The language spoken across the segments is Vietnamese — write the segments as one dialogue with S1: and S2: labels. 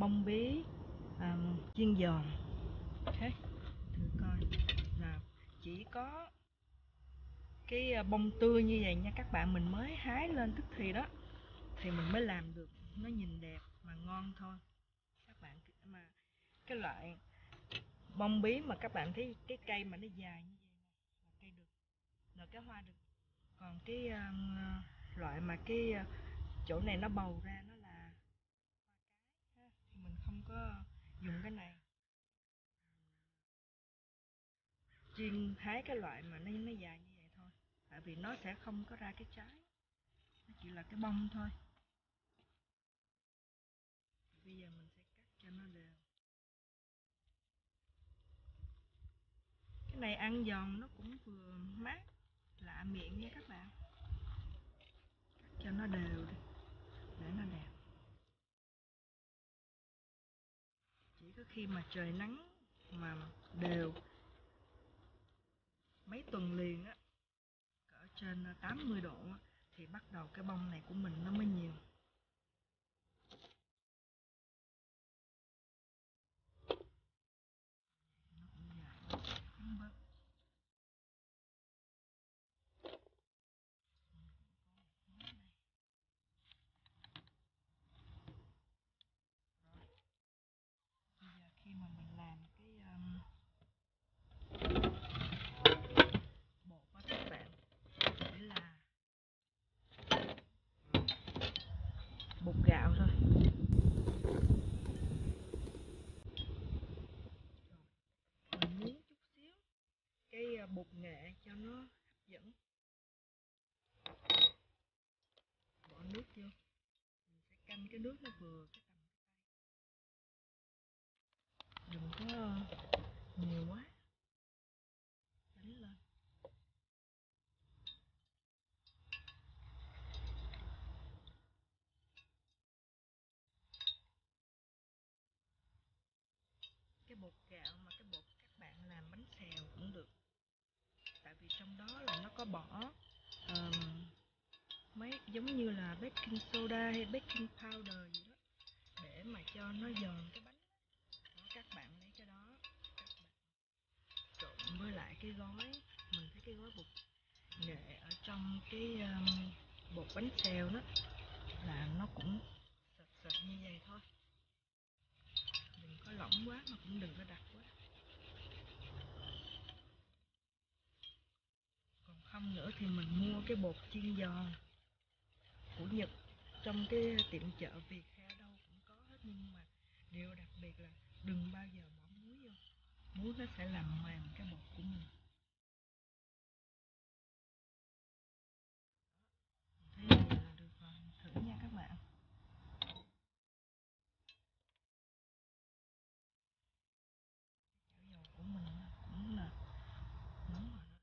S1: bông bí à, chiên giòn. Thế thử coi. Nào chỉ có cái à, bông tươi như vậy nha các bạn. Mình mới hái lên tức thì đó. Thì mình mới làm được. Nó nhìn đẹp mà ngon thôi. Các bạn mà cái loại bông bí mà các bạn thấy cái cây mà nó dài như vậy nè là cây được là cái hoa được. Còn cái uh, loại mà cái uh, chỗ này nó bầu ra nó là hoa cái thì mình không có dùng cái này. Chuyên hái cái loại mà nó nó dài như vậy thôi. Tại vì nó sẽ không có ra cái trái. Nó chỉ là cái bông thôi. Bây giờ mình sẽ cắt cho nó đều. Cái này ăn giòn nó cũng vừa mát, lạ miệng nha các bạn. Cắt cho nó đều đi. Khi mà trời nắng mà đều mấy tuần liền á cỡ trên 80 độ á, thì bắt đầu cái bông này của mình nó mới nhiều khi mà mình làm cái um, bột á các bạn chỉ là bột gạo thôi. Mình muốn chút xíu cái ờ, bột nghệ cho nó hấp dẫn. Bỏ nước vô. Mình sẽ canh cái nước nó vừa, cái tầm đừng có nhiều quá đánh lên cái bột gạo mà cái bột các bạn làm bánh xèo cũng được. Tại vì trong đó là nó có bỏ um, mấy giống như là baking soda hay baking powder gì đó để mà cho nó giòn cái bánh đó, các bạn lấy cái đó. Các bạn trộn với lại cái gói mình thấy cái gói bột nghệ ở trong cái um, bột bánh xèo đó là nó cũng sệt sệt như vậy thôi có lỏng quá, mà cũng đừng có đặc quá. Còn không nữa thì mình mua cái bột chiên giòn của Nhật trong cái tiệm chợ Việt hay đâu cũng có hết, nhưng mà điều đặc biệt là đừng bao giờ bỏ muối vô. Muối nó sẽ làm mềm cái bột của mình thấy vậy là được rồi thử nha các bạn chảo dầu của mình cũng là nóng rồi đó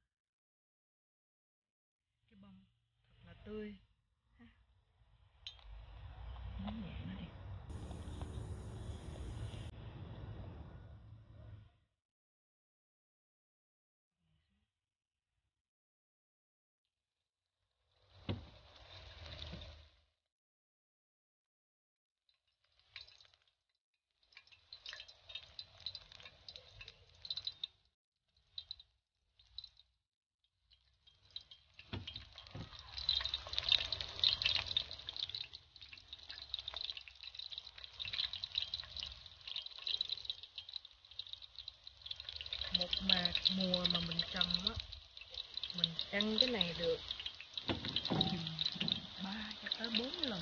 S1: cái bông thật là tươi nóng nhẹ nó đi một mà mùa mà mình trồng á, mình ăn cái này được ba cho tới bốn lần.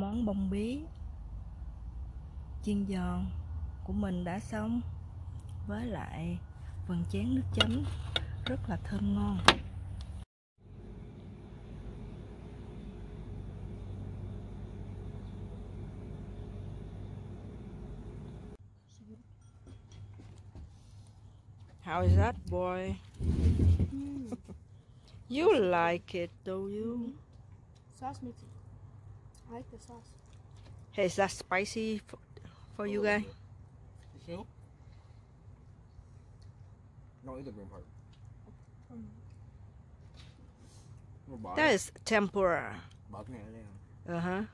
S1: Món bông bí chiên giòn của mình đã xong với lại phần chén nước chấm rất là thơm ngon How is that boy? You like it, do you?
S2: Sauce makes it. I like the sauce.
S1: Hey, is that spicy for, for you guys?
S3: You sure? Don't eat the green part. Nó
S1: That is tempura.
S3: bỏ cái này lên
S1: Uh huh.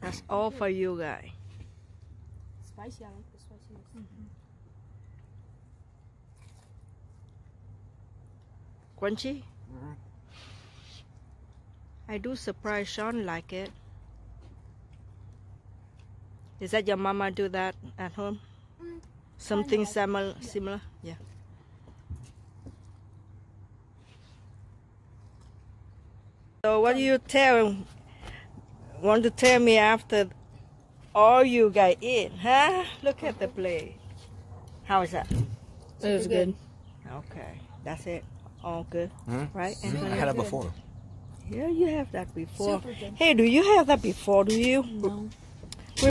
S1: That's all for you guys.
S2: Spicy, I like the spiciness.
S1: Crunchy?
S3: Mhm.
S1: I do surprise Sean like it. Is that your mama do that at home?
S2: Mm,
S1: Something
S2: like-
S1: similar,
S2: yeah.
S1: similar. Yeah. So what do you tell? Want to tell me after all you guys eat, huh? Look at the plate. How is that?
S2: It was good.
S1: Okay, that's it. All good,
S3: Mhm.
S1: right?
S3: I had that before.
S1: Yeah, you have that before.
S2: Super good.
S1: Hey, do you have that before? Do you?
S2: No.